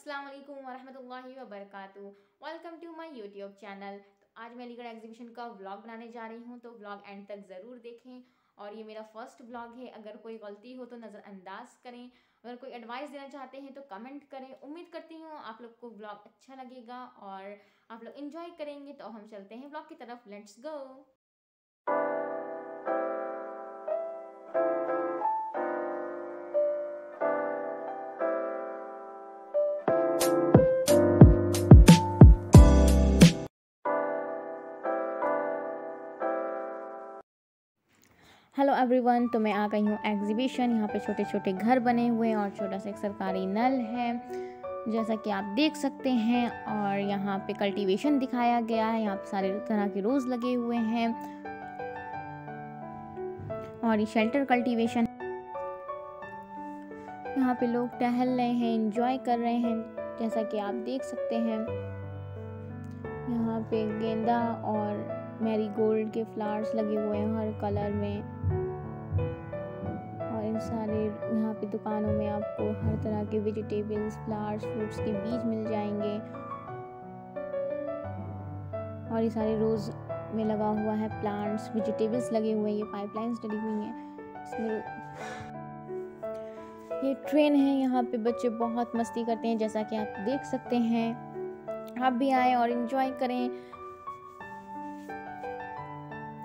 अस्सलाम वालेकुम वरहमतुल्लाहि welcome to my YouTube channel तो आज मैं अलीगढ़ एग्जीबिशन का व्लॉग बनाने जा रही हूँ तो व्लॉग एंड तक ज़रूर देखें। और ये मेरा फ़र्स्ट व्लॉग है। अगर कोई गलती हो तो नज़रअंदाज करें। अगर कोई एडवाइस देना चाहते हैं तो कमेंट करें। उम्मीद करती हूँ आप लोग को ब्लॉग अच्छा लगेगा और आप लोग इन्जॉय करेंगे। तो हम चलते हैं ब्लॉग की तरफ़। लेट्स गो हेलो एवरीवन तो मैं आ गई हूँ एग्जीबिशन यहाँ पे छोटे छोटे घर बने हुए हैं और छोटा सा एक सरकारी नल है, जैसा कि आप देख सकते हैं। और यहाँ पे कल्टीवेशन दिखाया गया है, यहाँ पे सारे तरह के रोज़ लगे हुए हैं। और ये शेल्टर कल्टीवेशन यहाँ पे लोग टहल रहे हैं इंजॉय कर रहे हैं, जैसा कि आप देख सकते हैं। यहाँ पे गेंदा और मैरी गोल्ड के फ्लावर्स लगे हुए हैं, हर कलर में। इन सारे यहाँ पे दुकानों में आपको हर तरह के वेजिटेबल्स, फ्लावर्स, फ्रूट्स के बीज मिल जाएँगे। और ये सारे रोज़ में लगा हुआ है प्लांट्स, वेजिटेबल्स लगे हुए हैं, ये पाइपलाइंस डली हुई हैं। ये ट्रेन है, यहाँ पे बच्चे बहुत मस्ती करते हैं, जैसा कि आप देख सकते हैं। आप भी आए और इन्जॉय करें।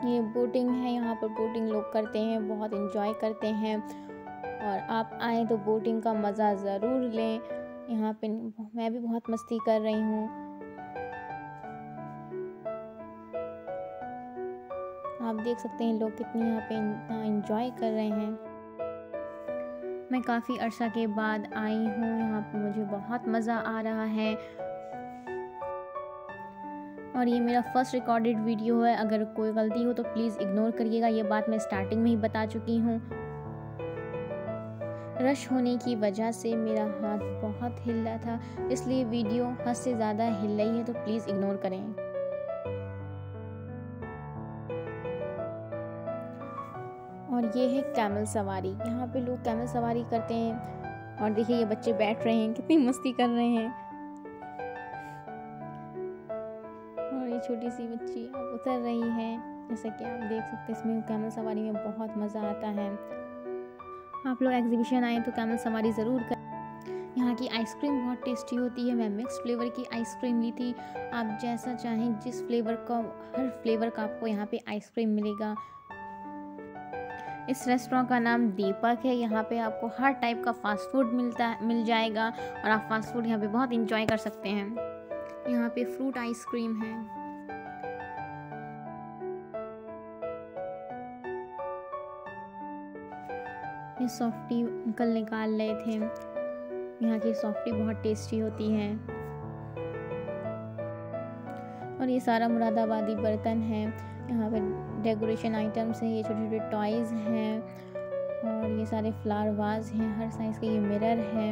ये बोटिंग है, यहाँ पर बोटिंग लोग करते हैं, बहुत इन्जॉय करते हैं। और आप आए तो बोटिंग का मज़ा ज़रूर लें। यहाँ पे मैं भी बहुत मस्ती कर रही हूँ। आप देख सकते हैं लोग कितनी यहाँ पे इतना इन्जॉय कर रहे हैं। मैं काफ़ी अरसा के बाद आई हूँ। यहाँ पे मुझे बहुत मज़ा आ रहा है। और ये मेरा फ़र्स्ट रिकॉर्डेड वीडियो है। अगर कोई गलती हो तो प्लीज़ इग्नोर करिएगा। ये बात मैं स्टार्टिंग में ही बता चुकी हूँ। रश होने की वजह से मेरा हाथ बहुत हिल रहा था, इसलिए वीडियो हद से ज़्यादा हिल रही है तो प्लीज़ इग्नोर करें। और ये है कैमल सवारी। यहाँ पे लोग कैमल सवारी करते हैं, और देखिए ये बच्चे बैठ रहे हैं, कितनी मस्ती कर रहे हैं। और ये छोटी सी बच्ची उतर रही है, जैसा कि आप देख सकते हैं, इसमें कैमल सवारी में बहुत मज़ा आता है। आप लोग एग्जीबिशन आए तो कैमल सवारी ज़रूर करें। यहाँ की आइसक्रीम बहुत टेस्टी होती है। मैं मिक्स फ्लेवर की आइसक्रीम ली थी। आप जैसा चाहें, जिस फ्लेवर का, हर फ्लेवर का आपको यहाँ पे आइसक्रीम मिलेगा। इस रेस्टोरेंट का नाम दीपक है। यहाँ पे आपको हर टाइप का फास्ट फ़ूड मिलता, मिल जाएगा और आप फास्ट फ़ूड यहाँ पे बहुत इंजॉय कर सकते हैं। यहाँ पे फ्रूट आइसक्रीम है। ये सॉफ्टी कल निकाल रहे थे। यहाँ की सॉफ्टी बहुत टेस्टी होती है। और ये सारा मुरादाबादी बर्तन है। यहाँ पे डेकोरेशन आइटम्स हैं, ये छोटे छोटे टॉयज़ हैं। और ये सारे फ्लावर वाज हैं, हर साइज़ के ये मिरर है।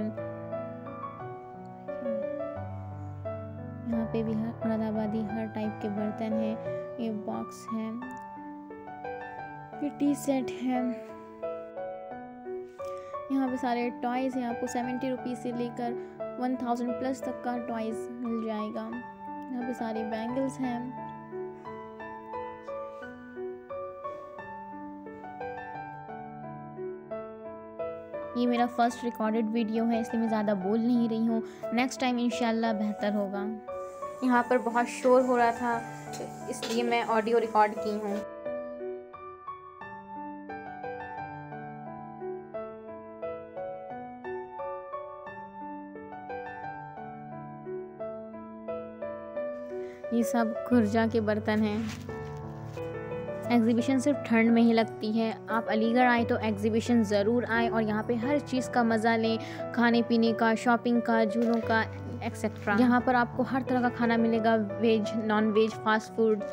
यहाँ पे भी हर, मुरादाबादी हर टाइप के बर्तन हैं। ये बॉक्स है। ये टी सेट है। यहाँ पे सारे टॉयज़ हैं, आपको सेवेंटी रुपीज़ से लेकर वन थाउज़ेंड प्लस तक का टॉयज़ मिल जाएगा। यहाँ पे सारे बैंगल्स हैं। ये मेरा फ़र्स्ट रिकॉर्डेड वीडियो है, इसलिए मैं ज़्यादा बोल नहीं रही हूँ। नेक्स्ट टाइम इंशाल्लाह बेहतर होगा। यहाँ पर बहुत शोर हो रहा था, इसलिए मैं ऑडियो रिकॉर्ड की हूँ। ये सब खुर्जा के बर्तन हैं। एग्ज़िबिशन सिर्फ़ ठंड में ही लगती है। आप अलीगढ़ आए तो एग्ज़िबिशन ज़रूर आए और यहाँ पे हर चीज़ का मज़ा लें। खाने पीने का शॉपिंग का, झूलों का एक्सेट्रा यहाँ पर आपको हर तरह का खाना मिलेगा veg non veg fast food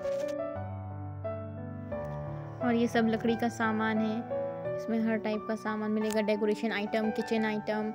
और ये सब लकड़ी का सामान है। इसमें हर टाइप का सामान मिलेगा। डेकोरेशन आइटम किचन आइटम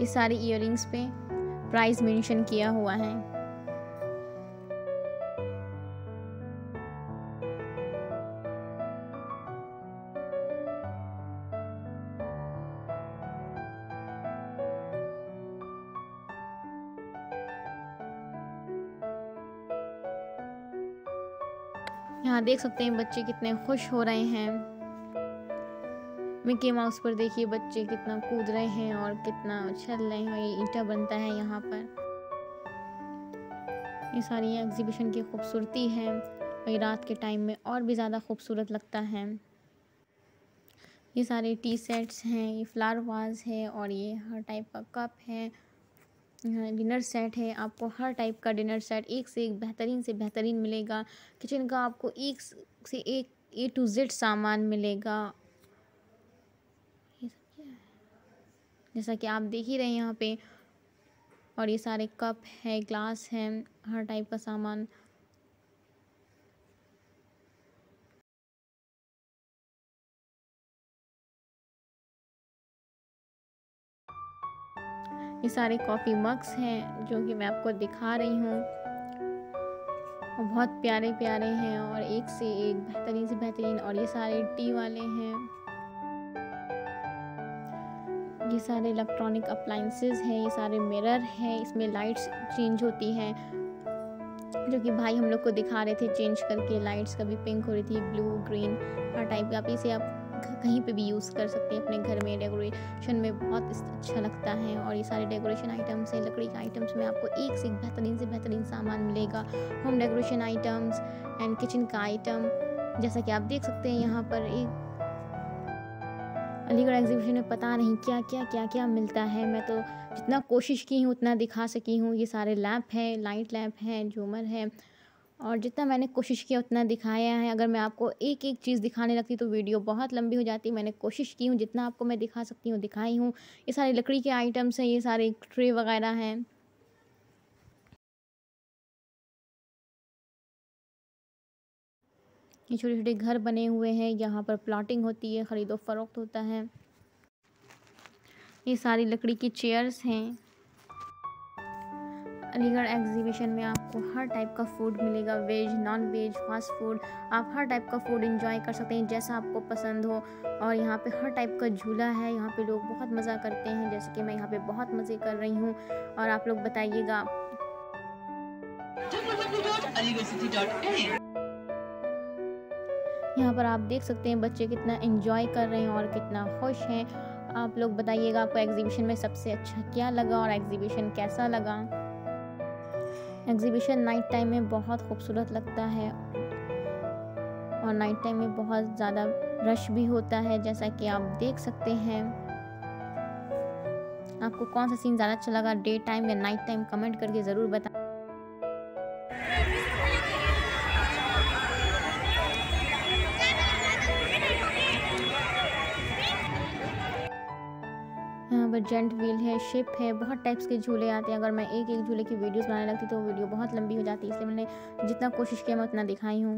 इस सारी इयर पे प्राइस मेंशन किया हुआ है। यहाँ देख सकते हैं बच्चे कितने खुश हो रहे हैं। मिकी माउस पर देखिए बच्चे कितना कूद रहे हैं और कितना चल रहे हैं ये ईंटा बनता है यहाँ पर। ये सारी एग्जीबिशन की खूबसूरती है वही रात के टाइम में और भी ज़्यादा खूबसूरत लगता है। ये सारे टी सेट्स हैं, ये फ्लावर वाज है और ये हर टाइप का कप है। डिनर सेट है, आपको हर टाइप का डिनर सेट एक से एक बेहतरीन से बेहतरीन मिलेगा। किचन का आपको एक से एक ए टू जेड सामान मिलेगा ये सब क्या है जैसा कि आप देख ही रहे हैं यहाँ पे। और ये सारे कप है, ग्लास है, हर टाइप का सामान। ये सारे कॉफ़ी मग्स हैं जो कि मैं आपको दिखा रही हूँ। बहुत प्यारे प्यारे हैं और एक से एक बेहतरीन से बेहतरीन और ये सारे टी वाले हैं। ये सारे इलेक्ट्रॉनिक अप्लाइंसेस हैं, ये सारे मिरर हैं, इसमें लाइट्स चेंज होती हैं। जो कि भाई हम लोग को दिखा रहे थे चेंज करके लाइट्स कभी पिंक हो रही थी ब्लू ग्रीन हर टाइप का। इसे आप कहीं पे भी यूज़ कर सकते हैं, अपने घर में डेकोरेशन में बहुत अच्छा लगता है। और ये सारे डेकोरेशन आइटम्स हैं, लकड़ी के आइटम्स में आपको एक से एक बेहतरीन से बेहतरीन सामान मिलेगा। Home decoration items and kitchen का आइटम जैसा कि आप देख सकते हैं यहाँ पर एक अलीगढ़ एग्जीबिशन में पता नहीं क्या क्या क्या क्या मिलता है। मैं तो जितना कोशिश की हूँ, उतना दिखा सकी हूँ। ये सारे लैंप हैं, लाइट लैंप हैं, झूमर हैं। और जितना मैंने कोशिश किया उतना दिखाया है। अगर मैं आपको एक एक चीज़ दिखाने लगती तो वीडियो बहुत लंबी हो जाती। मैंने कोशिश की हूँ, जितना आपको मैं दिखा सकती हूँ, दिखाई हूँ। ये सारे लकड़ी के आइटम्स हैं, ये सारे ट्रे वगैरह हैं। ये छोटे छोटे घर बने हुए हैं। यहाँ पर प्लाटिंग होती है, ख़रीदो फ़रोख्त होता है। ये सारी लकड़ी की चेयर्स हैं। अलीगढ़ एग्जीबिशन में आपको हर टाइप का फ़ूड मिलेगा। Veg non veg fast food, आप हर टाइप का फ़ूड इंजॉय कर सकते हैं जैसा आपको पसंद हो। और यहाँ पे हर टाइप का झूला है। यहाँ पे लोग बहुत मज़ा करते हैं। जैसे कि मैं यहाँ पे बहुत मज़े कर रही हूँ। और आप लोग बताइएगा। यहाँ पर आप देख सकते हैं बच्चे कितना इंजॉय कर रहे हैं और कितना खुश हैं। आप लोग बताइएगा आपको एग्जीबिशन में सबसे अच्छा क्या लगा और एग्जीबिशन कैसा लगा? एग्जीबिशन नाइट टाइम में बहुत खूबसूरत लगता है और नाइट टाइम में बहुत ज़्यादा रश भी होता है, जैसा कि आप देख सकते हैं। आपको कौन सा सीन ज़्यादा अच्छा लगा? डे टाइम या नाइट टाइम कमेंट करके ज़रूर बताएँ जेंट व्हील है शिप है, बहुत टाइप्स के झूले आते हैं। अगर मैं एक एक झूले की वीडियोस बनाने लगती तो वीडियो बहुत लंबी हो जाती है इसलिए मैंने जितना कोशिश किया मैं उतना दिखाई हूँ।